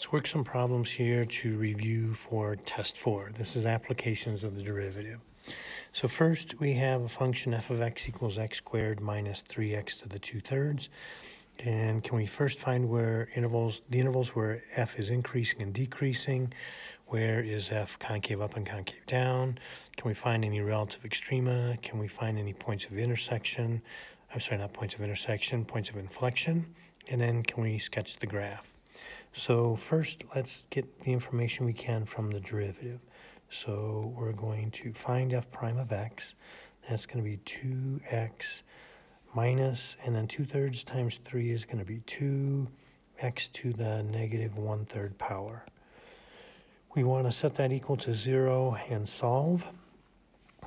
Let's work some problems here to review for test four. This is applications of the derivative. So first we have a function f of x equals x squared minus 3x to the 2 thirds. And can we first find where intervals, the intervals where f is increasing and decreasing, where is f concave up and concave down? Can we find any relative extrema? Can we find any points of intersection? I'm sorry, not points of intersection, points of inflection. And then can we sketch the graph? So first, let's get the information we can from the derivative. So we're going to find f prime of x. That's going to be 2x minus, and then 2 thirds times 3 is going to be 2x to the negative 1 third power. We want to set that equal to 0 and solve.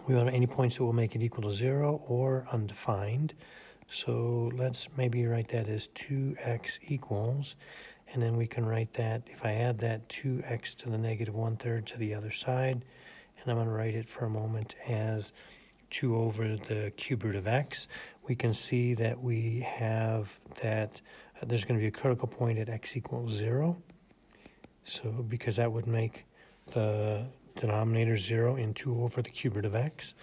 We want any points that will make it equal to 0 or undefined. So let's maybe write that as 2x equals, and then we can write that, if I add that 2x to the negative 1 third to the other side, and I'm going to write it for a moment as 2 over the cube root of x, we can see that we have that uh, there's going to be a critical point at x equals 0. So because that would make the denominator 0 in 2 over the cube root of x.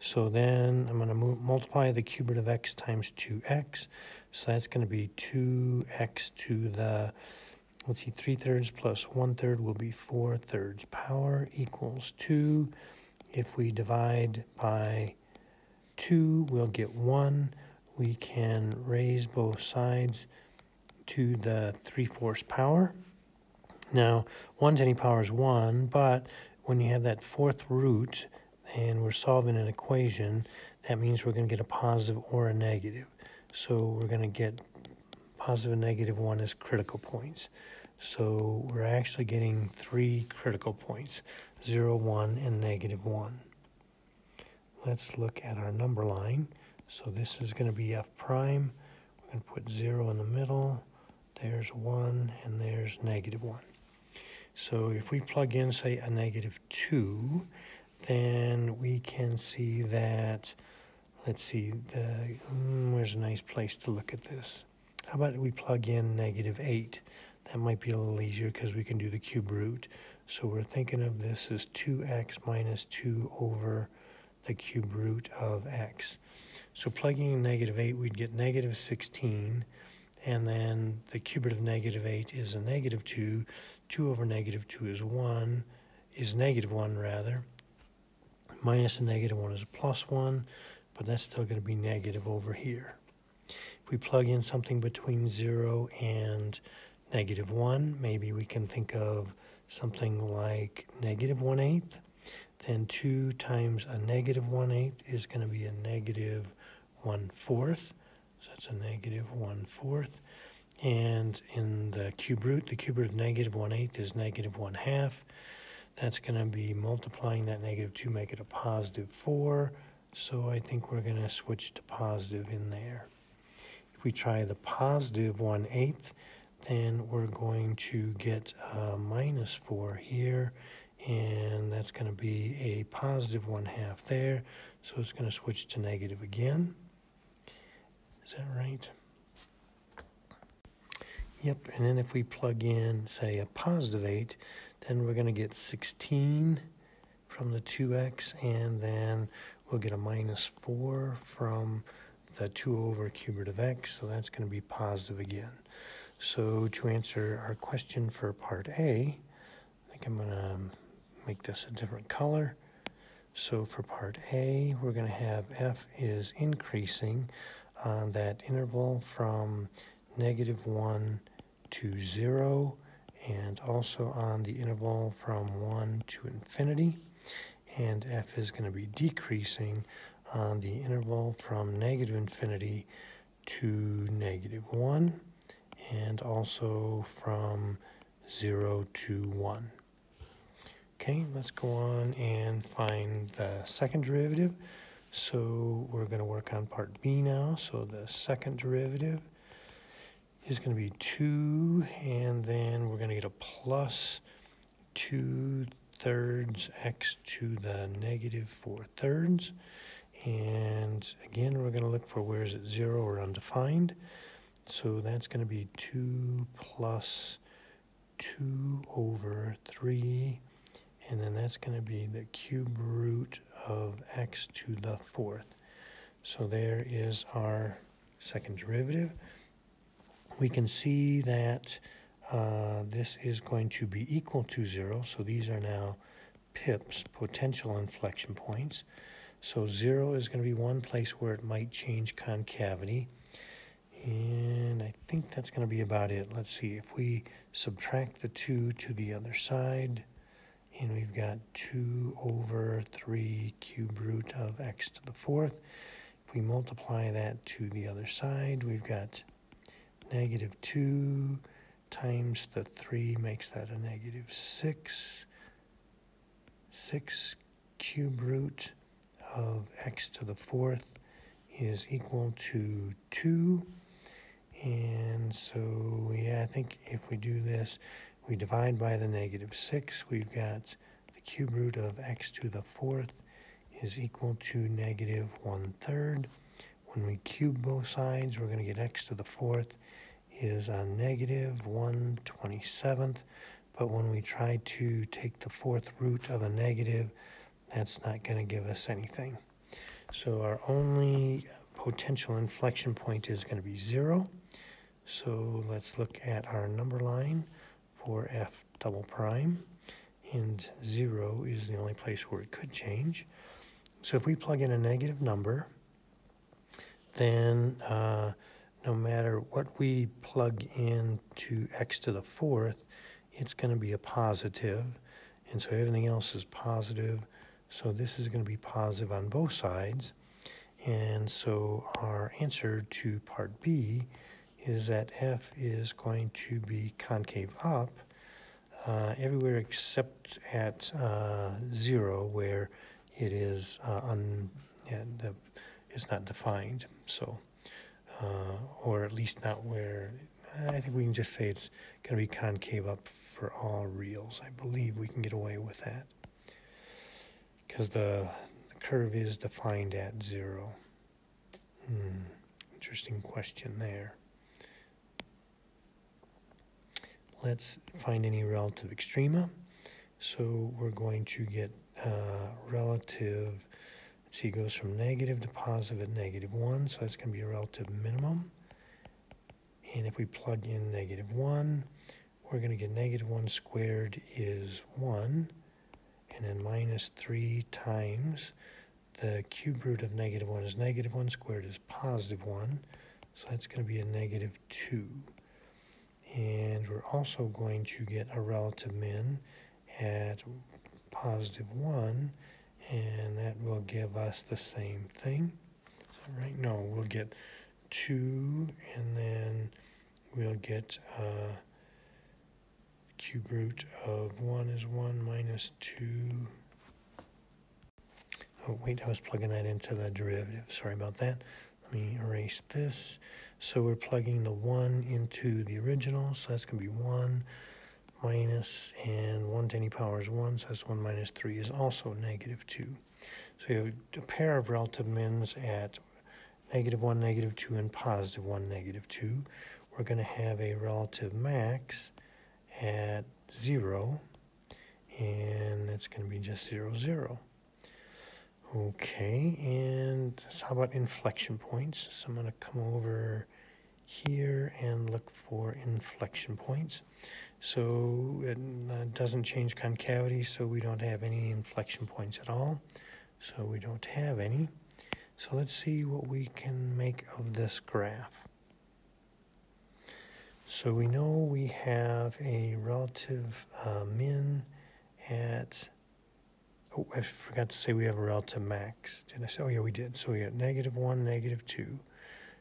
So then I'm going to multiply the cube root of x times 2x. So that's going to be 2x to the, let's see, 3 thirds plus 1 third will be 4 thirds power equals 2. If we divide by 2, we'll get 1. We can raise both sides to the 3 fourths power. Now, 1 to any power is 1, but when you have that fourth root, and we're solving an equation, that means we're going to get a positive or a negative. So we're going to get positive and negative 1 as critical points. So we're actually getting three critical points, 0, 1, and negative 1. Let's look at our number line. So this is going to be f prime. We're going to put 0 in the middle. There's 1, and there's negative 1. So if we plug in, say, a negative 2, then we can see that, let's see, the, mm, where's a nice place to look at this? How about we plug in negative 8? That might be a little easier because we can do the cube root. So we're thinking of this as 2x minus 2 over the cube root of x. So plugging in negative 8, we'd get negative 16. And then the cube root of negative 8 is a negative 2. 2 over negative 2 is 1, is negative 1 rather minus a negative 1 is a plus 1, but that's still going to be negative over here. If we plug in something between 0 and negative 1, maybe we can think of something like negative 1 eighth. Then 2 times a negative 1 eighth is going to be a negative 1 fourth. So that's a negative 1 fourth. And in the cube root, the cube root of negative 1 eighth is negative 1 half. That's going to be multiplying that negative 2, make it a positive 4. So I think we're going to switch to positive in there. If we try the positive 1 eighth, then we're going to get a minus 4 here. And that's going to be a positive 1 half there. So it's going to switch to negative again. Is that right? Yep, and then if we plug in, say, a positive 8, then we're going to get 16 from the 2x, and then we'll get a minus 4 from the 2 over cube root of x, so that's going to be positive again. So to answer our question for part A, I think I'm going to make this a different color. So for part A, we're going to have f is increasing on that interval from negative 1 to 0 and also on the interval from 1 to infinity. And f is going to be decreasing on the interval from negative infinity to negative 1 and also from 0 to 1. Okay, let's go on and find the second derivative. So we're going to work on part B now. So the second derivative is going to be 2, and then we're going to get a plus 2 thirds x to the negative 4 thirds. And again, we're going to look for where is it 0 or undefined. So that's going to be 2 plus 2 over 3, and then that's going to be the cube root of x to the fourth. So there is our second derivative. We can see that uh, this is going to be equal to 0, so these are now pips, potential inflection points. So 0 is going to be one place where it might change concavity. And I think that's going to be about it. Let's see, if we subtract the 2 to the other side, and we've got 2 over 3 cube root of x to the fourth. If we multiply that to the other side, we've got negative 2 times the 3 makes that a negative 6. 6 cube root of x to the fourth is equal to 2. And so, yeah, I think if we do this, we divide by the negative 6. We've got the cube root of x to the fourth is equal to negative 1 third. When we cube both sides, we're going to get x to the fourth is a negative 1 27th. But when we try to take the fourth root of a negative, that's not going to give us anything. So our only potential inflection point is going to be 0. So let's look at our number line for f double prime. And 0 is the only place where it could change. So if we plug in a negative number, then uh, no matter what we plug in to x to the fourth, it's going to be a positive, and so everything else is positive. So this is going to be positive on both sides. And so our answer to part B is that f is going to be concave up uh, everywhere except at uh, 0 where it is uh, un, yeah, the, it's not defined. So, uh, or at least not where, I think we can just say it's going to be concave up for all reals. I believe we can get away with that because the, the curve is defined at 0. Hmm, interesting question there. Let's find any relative extrema. So we're going to get uh, relative, let's goes from negative to positive at negative 1, so that's going to be a relative minimum. And if we plug in negative 1, we're going to get negative 1 squared is 1, and then minus 3 times the cube root of negative 1 is negative 1 squared is positive 1, so that's going to be a negative 2. And we're also going to get a relative min at positive 1, and that will give us the same thing. So right, no, we'll get 2, and then we'll get uh, cube root of 1 is 1 minus 2. Oh, wait, I was plugging that into the derivative. Sorry about that. Let me erase this. So we're plugging the 1 into the original, so that's going to be 1 minus, and 1 to any power is 1, so that's 1 minus 3 is also negative 2. So you have a pair of relative mins at negative 1, negative 2, and positive 1, negative 2. We're going to have a relative max at 0, and that's going to be just 0, 0. Okay, and how about inflection points? So I'm going to come over here and look for inflection points. So it uh, doesn't change concavity, so we don't have any inflection points at all. So we don't have any. So let's see what we can make of this graph. So we know we have a relative uh, min at Oh, I forgot to say we have a relative max. Did I say? Oh, yeah, we did. So we got negative 1, negative 2.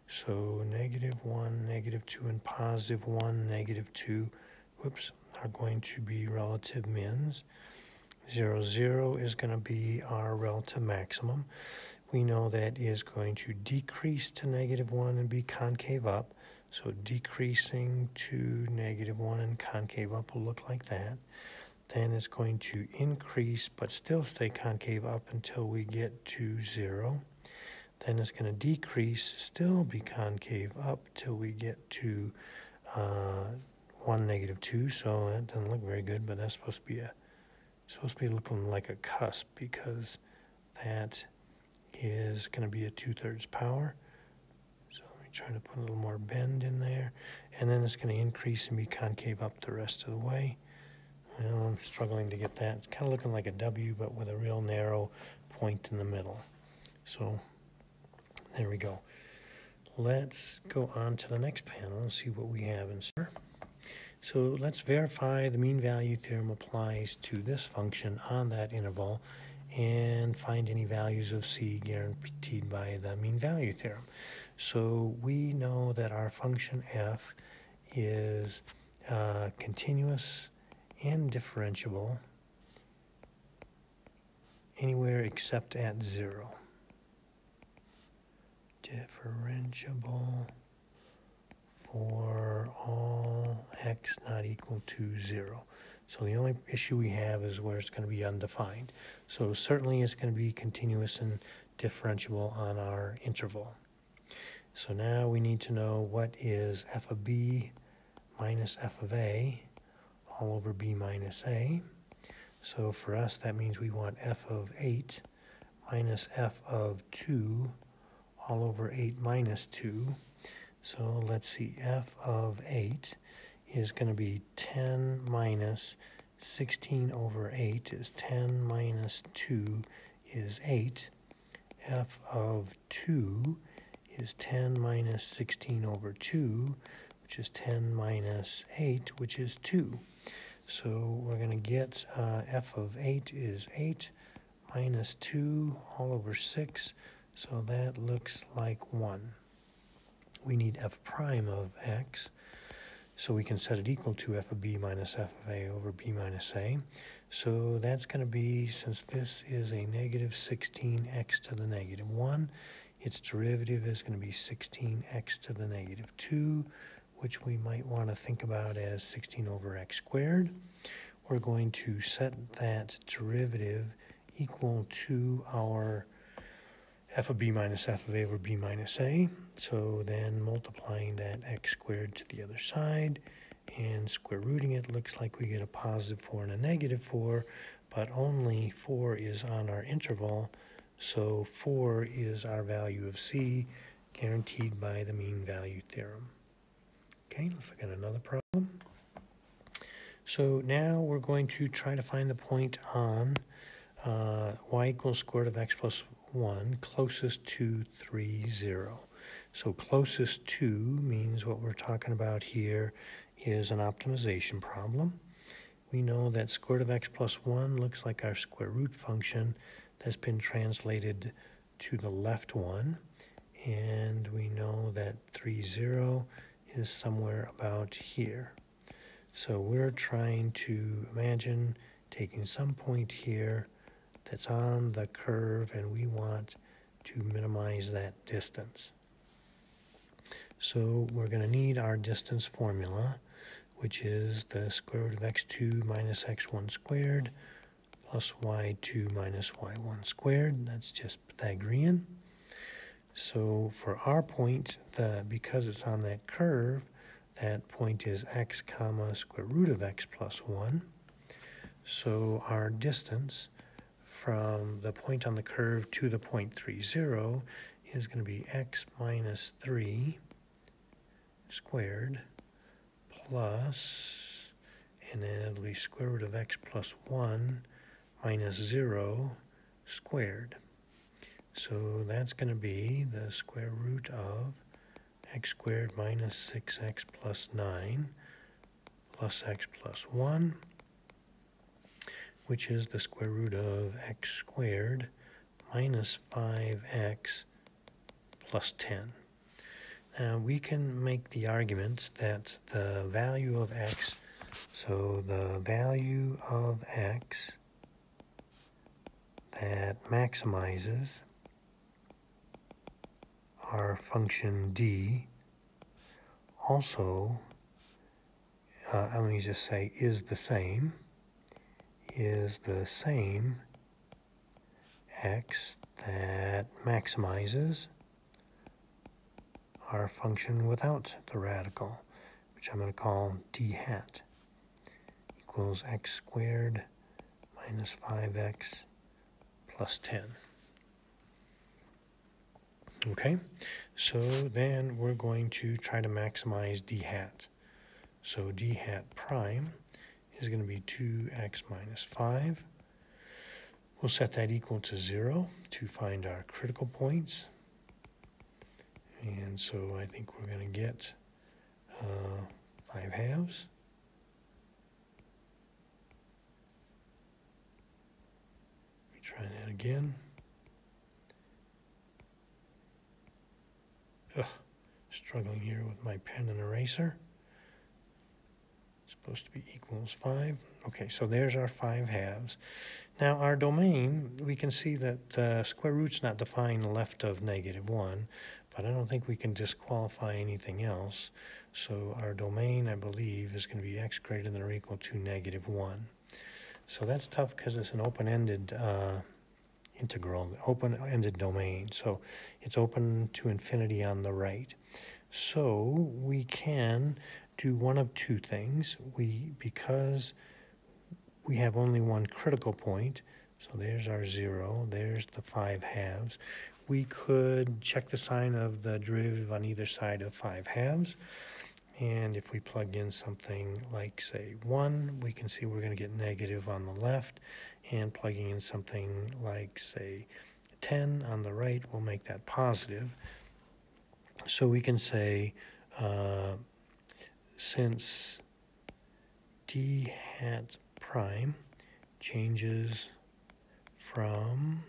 So negative 1, negative 2, and positive 1, negative 2, whoops, are going to be relative mins. 0, 0 is going to be our relative maximum. We know that is going to decrease to negative 1 and be concave up. So decreasing to negative 1 and concave up will look like that then it's going to increase but still stay concave up until we get to zero. Then it's going to decrease, still be concave up till we get to uh, 1, negative 2, so that doesn't look very good, but that's supposed to be a supposed to be looking like a cusp because that is going to be a 2 thirds power. So let me try to put a little more bend in there. And then it's going to increase and be concave up the rest of the way. Well, I'm struggling to get that. It's kind of looking like a W, but with a real narrow point in the middle. So there we go. Let's go on to the next panel and see what we have in store. So let's verify the mean value theorem applies to this function on that interval and find any values of c guaranteed by the mean value theorem. So we know that our function f is uh, continuous and differentiable anywhere except at zero. Differentiable for all x not equal to 0. So the only issue we have is where it's going to be undefined. So certainly it's going to be continuous and differentiable on our interval. So now we need to know what is f of b minus f of a all over b minus a. So for us that means we want f of 8 minus f of 2 all over 8 minus 2. So let's see, f of 8 is going to be 10 minus 16 over 8 is 10 minus 2 is 8. f of 2 is 10 minus 16 over 2, which is 10 minus 8, which is 2. So we're going to get uh, f of 8 is 8 minus 2 all over 6, so that looks like 1 we need f prime of x. So we can set it equal to f of b minus f of a over b minus a. So that's going to be, since this is a negative 16x to the negative 1, its derivative is going to be 16x to the negative 2, which we might want to think about as 16 over x squared. We're going to set that derivative equal to our f of b minus f of a over b minus a. So then multiplying that x squared to the other side and square rooting it looks like we get a positive 4 and a negative 4, but only 4 is on our interval, so 4 is our value of c guaranteed by the mean value theorem. Okay, let's look at another problem. So now we're going to try to find the point on uh, y equals square root of x plus 1 closest to 3, 0. So closest to means what we're talking about here is an optimization problem. We know that square root of x plus 1 looks like our square root function that's been translated to the left one. And we know that 3, 0 is somewhere about here. So we're trying to imagine taking some point here that's on the curve and we want to minimize that distance. So we're going to need our distance formula, which is the square root of x2 minus x1 squared plus y2 minus y1 squared. That's just Pythagorean. So for our point, the, because it's on that curve, that point is x comma square root of x plus 1. So our distance from the point on the curve to the point 30 is going to be x minus 3 squared plus, and then it'll be square root of x plus 1 minus 0 squared. So that's going to be the square root of x squared minus 6x plus 9 plus x plus 1 which is the square root of x squared minus 5x plus 10. Now we can make the argument that the value of x, so the value of x that maximizes our function d also, uh, let me just say, is the same is the same x that maximizes our function without the radical, which I'm going to call d hat, equals x squared minus 5x plus 10. Okay, so then we're going to try to maximize d hat. So d hat prime is going to be 2x minus 5. We'll set that equal to 0 to find our critical points. And so I think we're going to get uh, 5 halves. We try that again. Ugh, struggling here with my pen and eraser. It's supposed to be equals 5. Okay, so there's our 5 halves. Now our domain, we can see that uh, square root's not defined left of negative 1, but I don't think we can disqualify anything else. So our domain, I believe, is going to be x greater than or equal to negative 1. So that's tough because it's an open-ended uh, integral, open-ended domain. So it's open to infinity on the right. So we can do one of two things. We Because we have only one critical point, so there's our 0, there's the 5 halves. We could check the sign of the derivative on either side of 5 halves. And if we plug in something like, say, 1, we can see we're going to get negative on the left. And plugging in something like, say, 10 on the right will make that positive. So we can say, uh, since d hat prime changes from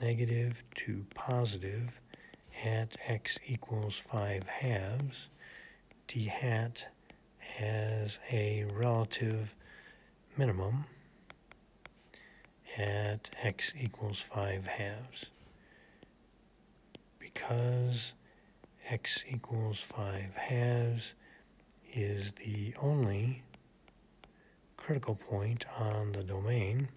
negative to positive at x equals 5 halves, d hat has a relative minimum at x equals 5 halves. Because x equals 5 halves is the only critical point on the domain,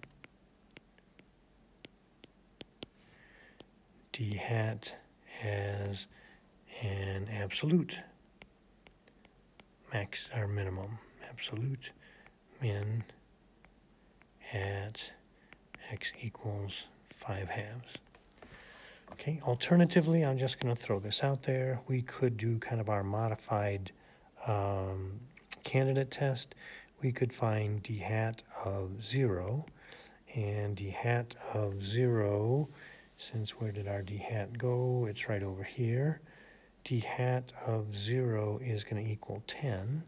d hat has an absolute max or minimum, absolute min at x equals 5 halves. Okay, alternatively, I'm just going to throw this out there. We could do kind of our modified um, candidate test. We could find d hat of 0, and d hat of 0, since where did our d hat go? It's right over here d hat of 0 is going to equal 10.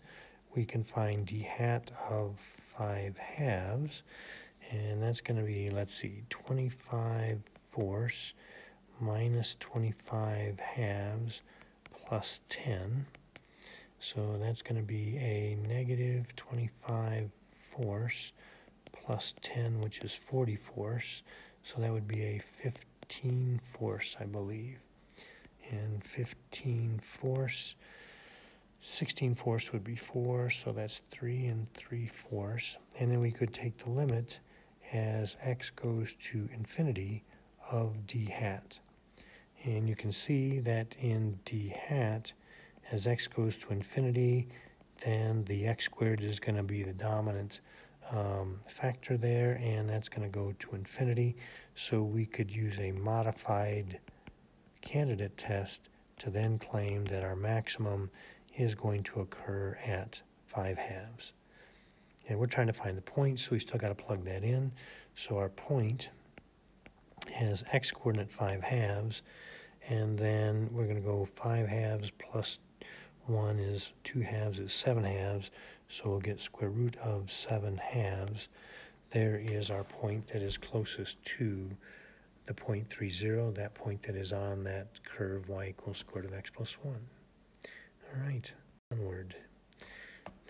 We can find d hat of 5 halves, and that's going to be, let's see, 25 fourths minus 25 halves plus 10. So that's going to be a negative 25 fourths plus 10, which is 40 fourths. So that would be a 15 fourths, I believe and 15 fourths. 16 fourths would be 4, so that's 3 and 3 fourths. And then we could take the limit as x goes to infinity of d hat. And you can see that in d hat, as x goes to infinity, then the x squared is going to be the dominant um, factor there, and that's going to go to infinity. So we could use a modified candidate test to then claim that our maximum is going to occur at 5 halves. And we're trying to find the point, so we still got to plug that in. So our point has x coordinate 5 halves, and then we're going to go 5 halves plus 1 is 2 halves is 7 halves, so we'll get square root of 7 halves. There is our point that is closest to the point 30, that point that is on that curve y equals square root of x plus 1. All right, onward.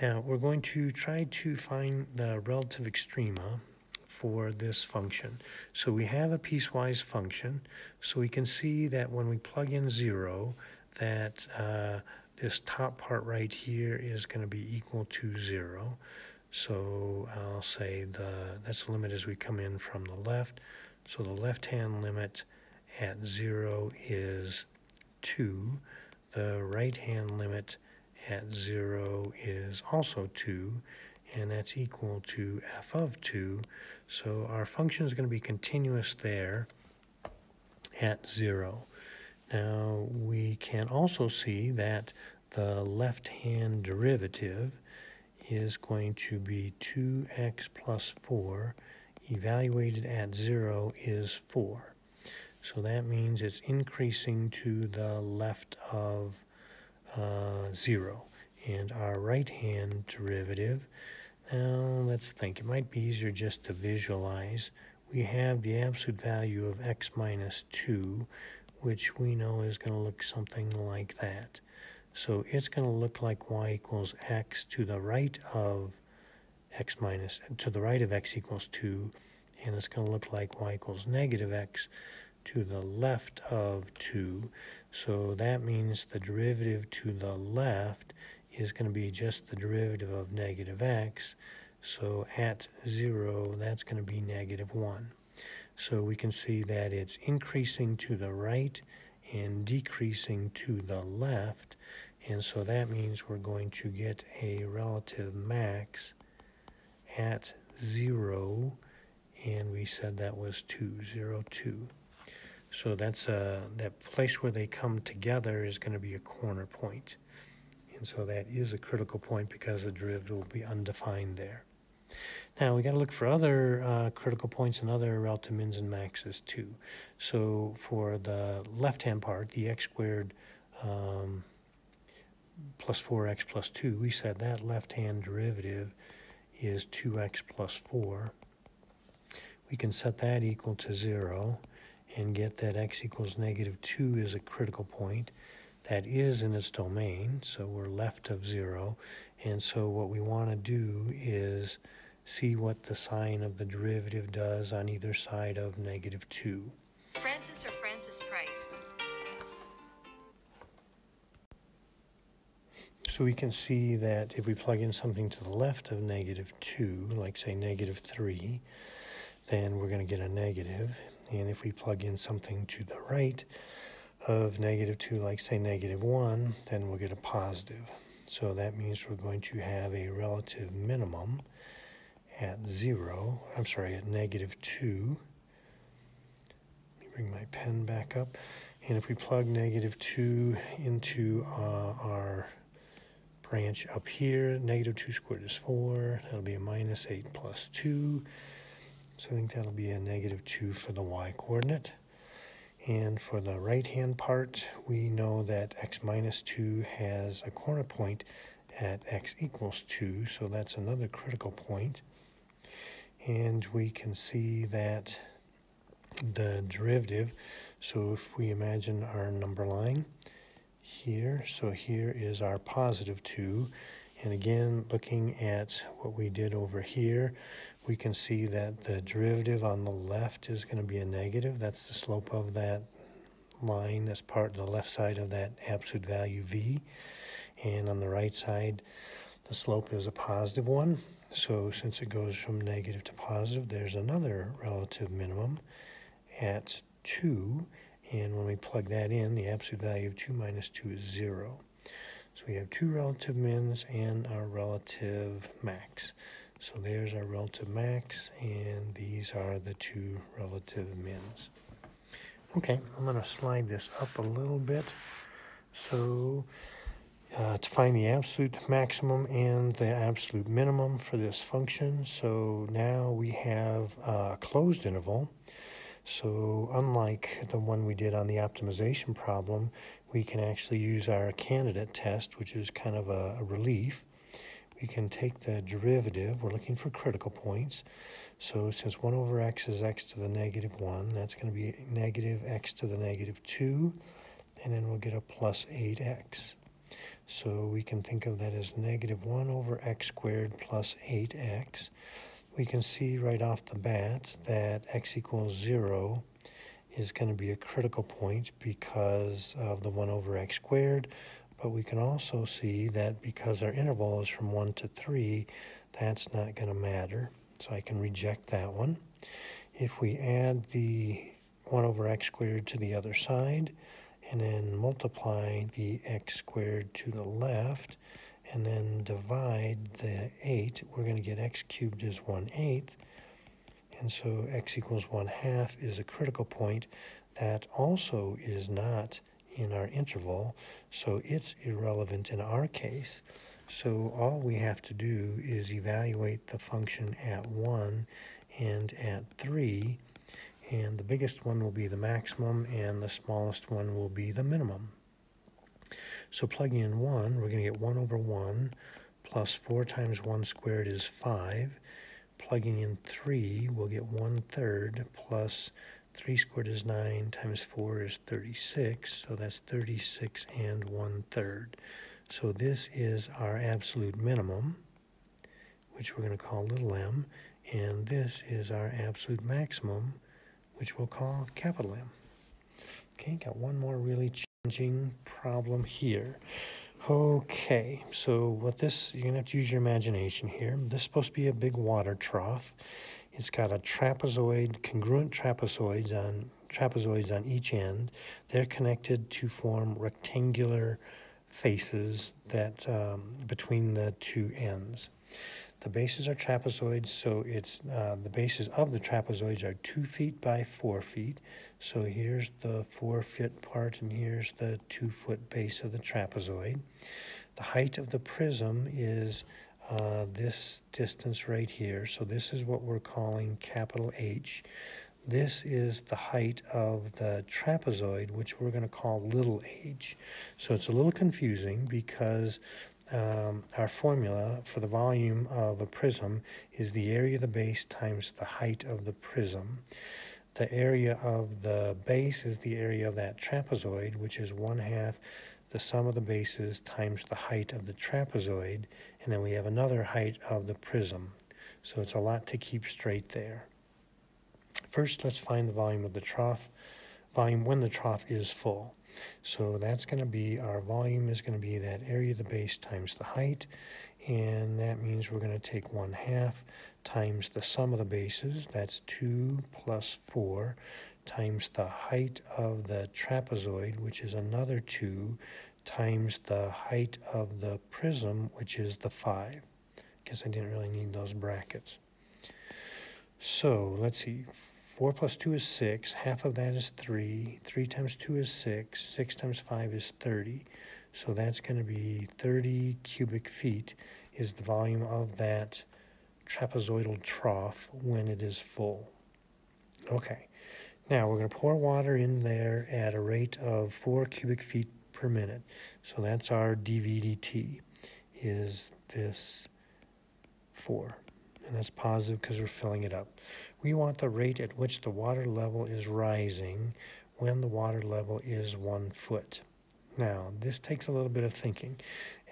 Now we're going to try to find the relative extrema for this function. So we have a piecewise function, so we can see that when we plug in 0, that uh, this top part right here is going to be equal to 0. So I'll say the that's the limit as we come in from the left. So the left-hand limit at 0 is 2. The right-hand limit at 0 is also 2, and that's equal to f of 2. So our function is going to be continuous there at 0. Now we can also see that the left-hand derivative is going to be 2x plus 4 evaluated at 0 is 4. So that means it's increasing to the left of uh, 0. And our right-hand derivative, now let's think, it might be easier just to visualize. We have the absolute value of x minus 2, which we know is going to look something like that. So it's going to look like y equals x to the right of x minus, to the right of x equals 2, and it's going to look like y equals negative x to the left of 2. So that means the derivative to the left is going to be just the derivative of negative x. So at 0, that's going to be negative 1. So we can see that it's increasing to the right and decreasing to the left. And so that means we're going to get a relative max at 0. And we said that was 2, 0, 2. So that's a, that place where they come together is going to be a corner point. And so that is a critical point because the derivative will be undefined there. Now we got to look for other uh, critical points and other relative mins and maxes too. So for the left-hand part, the x squared um, plus 4x plus 2, we said that left-hand derivative is 2x plus 4. We can set that equal to 0 and get that x equals negative 2 is a critical point. That is in its domain, so we're left of 0. And so what we want to do is see what the sign of the derivative does on either side of negative 2. Francis or Francis Price? So we can see that if we plug in something to the left of negative 2, like say negative 3, then we're going to get a negative. And if we plug in something to the right of negative 2, like say negative 1, then we'll get a positive. So that means we're going to have a relative minimum at 0, I'm sorry, at negative 2. Let me bring my pen back up. And if we plug negative 2 into uh, our branch up here, negative 2 squared is 4. That'll be a minus 8 plus 2. So I think that'll be a negative 2 for the y coordinate. And for the right-hand part, we know that x minus 2 has a corner point at x equals 2, so that's another critical point. And we can see that the derivative, so if we imagine our number line here, so here is our positive 2. And again, looking at what we did over here, we can see that the derivative on the left is going to be a negative. That's the slope of that line that's part of the left side of that absolute value v. And on the right side, the slope is a positive one. So since it goes from negative to positive, there's another relative minimum at 2. And when we plug that in, the absolute value of 2 minus 2 is 0. So we have two relative mins and our relative max. So there's our relative max, and these are the two relative mins. Okay, I'm going to slide this up a little bit. So uh, to find the absolute maximum and the absolute minimum for this function. So now we have a closed interval. So unlike the one we did on the optimization problem, we can actually use our candidate test, which is kind of a, a relief we can take the derivative. We're looking for critical points. So since 1 over x is x to the negative 1, that's going to be negative x to the negative 2, and then we'll get a plus 8x. So we can think of that as negative 1 over x squared plus 8x. We can see right off the bat that x equals 0 is going to be a critical point because of the 1 over x squared, but we can also see that because our interval is from 1 to 3, that's not going to matter. So I can reject that one. If we add the 1 over x squared to the other side, and then multiply the x squared to the left, and then divide the 8. We're going to get x cubed is 1 eighth, and so x equals 1 half is a critical point that also is not in our interval, so it's irrelevant in our case. So all we have to do is evaluate the function at 1 and at 3, and the biggest one will be the maximum, and the smallest one will be the minimum. So plugging in 1, we're going to get 1 over 1 plus 4 times 1 squared is 5. Plugging in 3, we'll get 1 third plus 3 squared is 9 times 4 is 36. So that's 36 and 1 third. So this is our absolute minimum, which we're going to call little m, and this is our absolute maximum, which we'll call capital M. Okay, got one more really challenging problem here. Okay, so what this, you're going to have to use your imagination here. This is supposed to be a big water trough. It's got a trapezoid, congruent trapezoids on trapezoids on each end. They're connected to form rectangular faces that um, between the two ends. The bases are trapezoids, so it's uh, the bases of the trapezoids are two feet by four feet. So here's the four foot part, and here's the two foot base of the trapezoid. The height of the prism is uh, this distance right here. So this is what we're calling capital H. This is the height of the trapezoid, which we're going to call little h. So it's a little confusing because um, our formula for the volume of a prism is the area of the base times the height of the prism. The area of the base is the area of that trapezoid, which is one half the sum of the bases times the height of the trapezoid, and then we have another height of the prism. So it's a lot to keep straight there. First, let's find the volume of the trough, volume when the trough is full. So that's going to be, our volume is going to be that area of the base times the height, and that means we're going to take 1 half times the sum of the bases, that's 2 plus 4, times the height of the trapezoid, which is another 2, times the height of the prism, which is the 5. Guess I didn't really need those brackets. So let's see, 4 plus 2 is 6, half of that is 3, 3 times 2 is 6, 6 times 5 is 30. So that's going to be 30 cubic feet is the volume of that trapezoidal trough when it is full. Okay, now we're going to pour water in there at a rate of 4 cubic feet per minute. So that's our dVdt is this 4 and that's positive because we're filling it up. We want the rate at which the water level is rising when the water level is one foot. Now, this takes a little bit of thinking.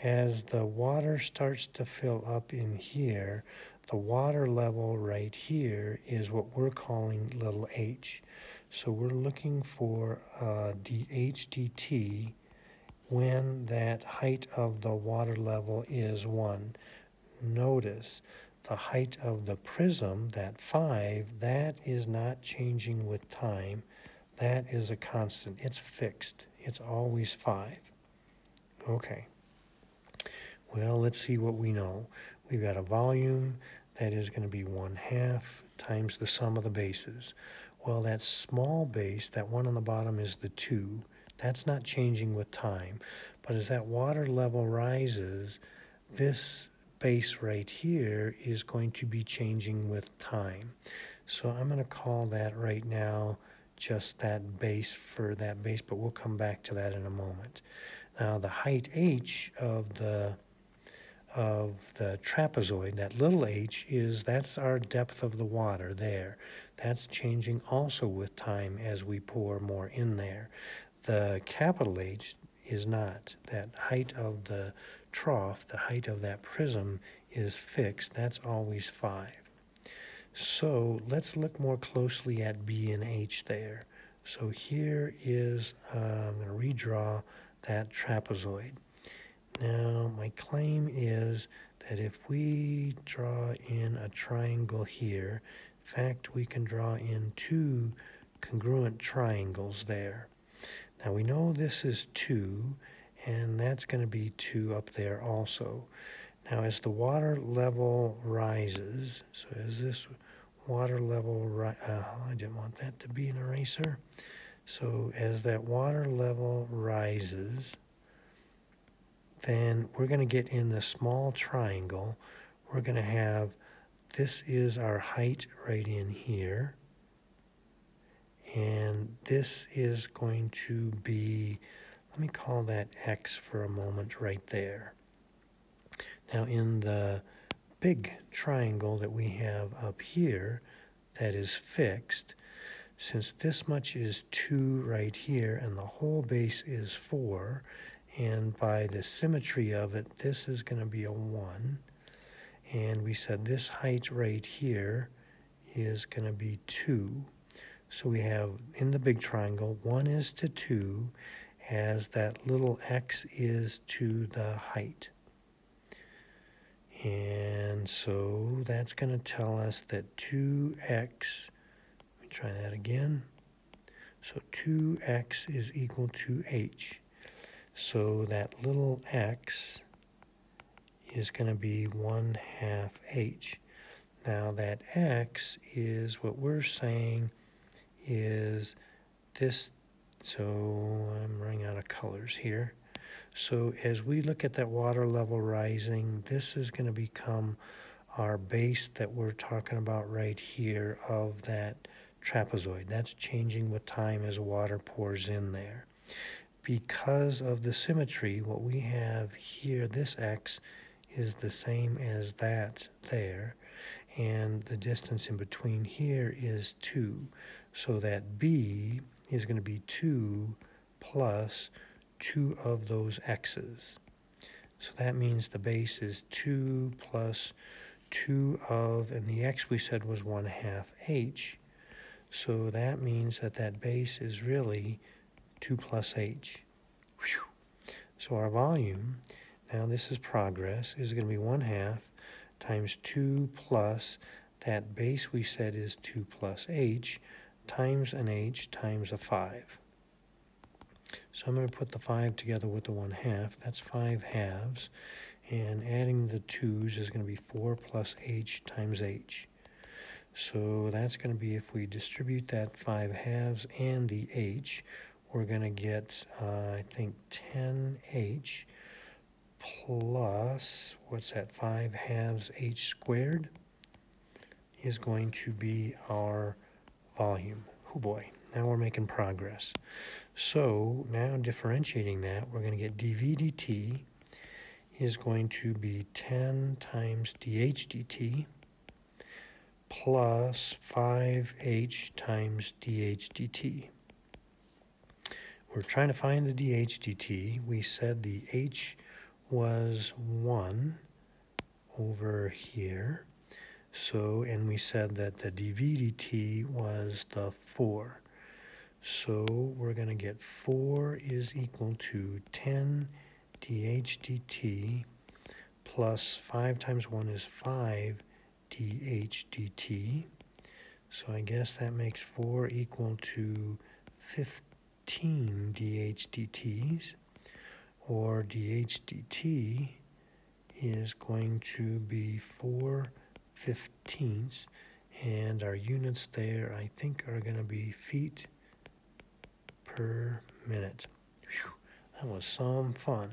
As the water starts to fill up in here, the water level right here is what we're calling little h. So we're looking for uh, dh when that height of the water level is 1. Notice the height of the prism, that 5, that is not changing with time. That is a constant. It's fixed. It's always 5. Okay. Well, let's see what we know. We've got a volume that is going to be 1 half times the sum of the bases. Well, that small base, that one on the bottom is the 2. That's not changing with time. But as that water level rises, this base right here is going to be changing with time. So I'm going to call that right now just that base for that base, but we'll come back to that in a moment. Now the height h of the of the trapezoid, that little h, is that's our depth of the water there. That's changing also with time as we pour more in there. The capital H is not. That height of the trough, the height of that prism is fixed. That's always 5. So let's look more closely at B and H there. So here is, uh, I'm going to redraw that trapezoid. Now my claim that if we draw in a triangle here, in fact we can draw in two congruent triangles there. Now we know this is 2, and that's going to be 2 up there also. Now as the water level rises, so as this water level, ri uh, I didn't want that to be an eraser. So as that water level rises, then we're going to get in the small triangle. We're going to have, this is our height right in here. And this is going to be, let me call that x for a moment right there. Now in the big triangle that we have up here that is fixed, since this much is 2 right here and the whole base is 4, and by the symmetry of it, this is going to be a 1. And we said this height right here is going to be 2. So we have in the big triangle, 1 is to 2 as that little x is to the height. And so that's going to tell us that 2x, let me try that again. So 2x is equal to h. So that little x is going to be 1 half h. Now that x is what we're saying is this, so I'm running out of colors here. So as we look at that water level rising, this is going to become our base that we're talking about right here of that trapezoid. That's changing with time as water pours in there. Because of the symmetry, what we have here, this x, is the same as that there. And the distance in between here is 2. So that b is going to be 2 plus two of those x's. So that means the base is 2 plus 2 of, and the x we said was 1 half h. So that means that that base is really 2 plus h. Whew. So our volume, now this is progress, is going to be 1 half times 2 plus that base we said is 2 plus h times an h times a 5. So I'm going to put the 5 together with the 1 half. That's 5 halves. And adding the 2's is going to be 4 plus h times h. So that's going to be, if we distribute that 5 halves and the h, we're going to get, uh, I think, 10h plus, what's that, 5 halves h squared is going to be our volume. Oh boy, now we're making progress. So now differentiating that, we're going to get dv dt is going to be 10 times dh dt plus 5h times dh dt. We're trying to find the dh dt. We said the h was 1 over here. So, and we said that the dv dt was the 4. So we're going to get 4 is equal to 10 dH dt plus 5 times 1 is 5 dH dt. So I guess that makes 4 equal to 15 dH dt's, or dH dt is going to be 4 fifteenths, and our units there I think are going to be feet per minute. Whew, that was some fun.